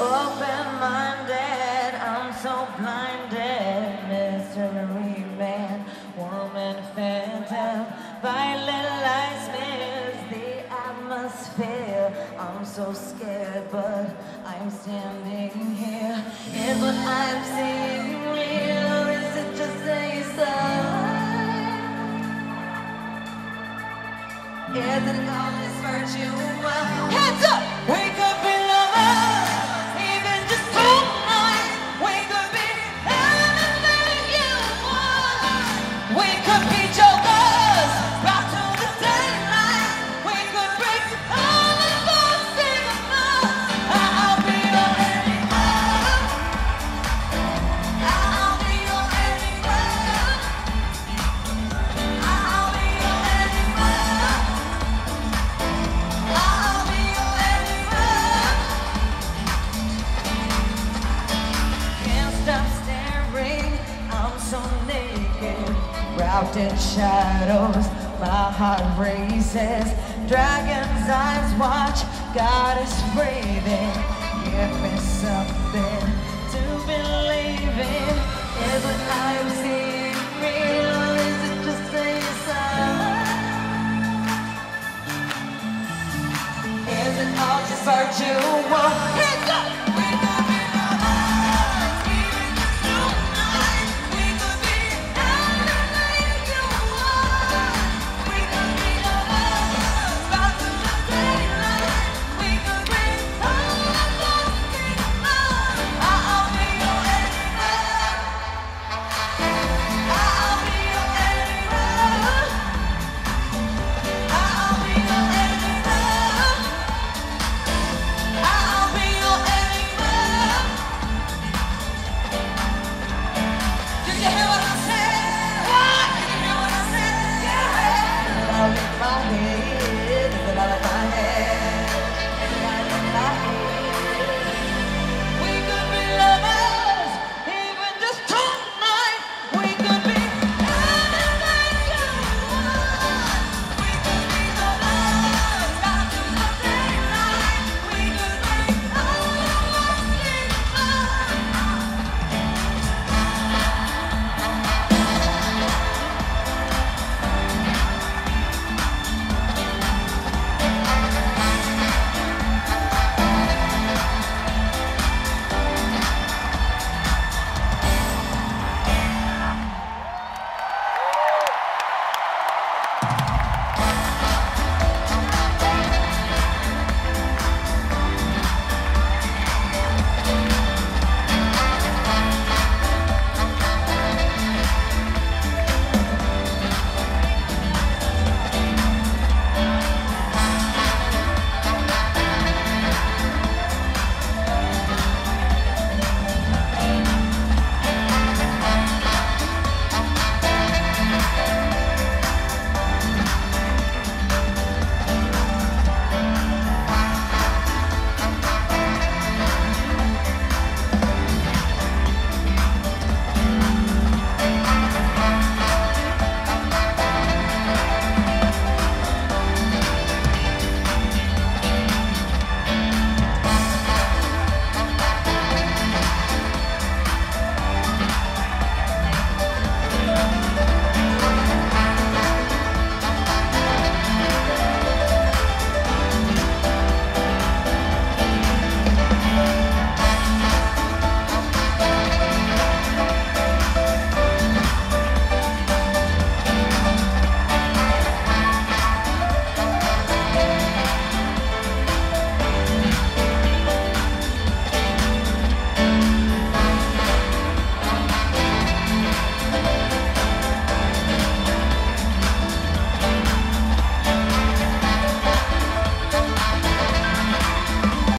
Open-minded, I'm so blinded. Mystery man, woman phantom. Violet lights miss the atmosphere. I'm so scared, but I'm standing here. Is what I'm seeing real? Is it just a sign? Is it all this virtue? Hands naked, wrapped in shadows. My heart races. Dragon's eyes watch. God is breathing. Give me something to believe in.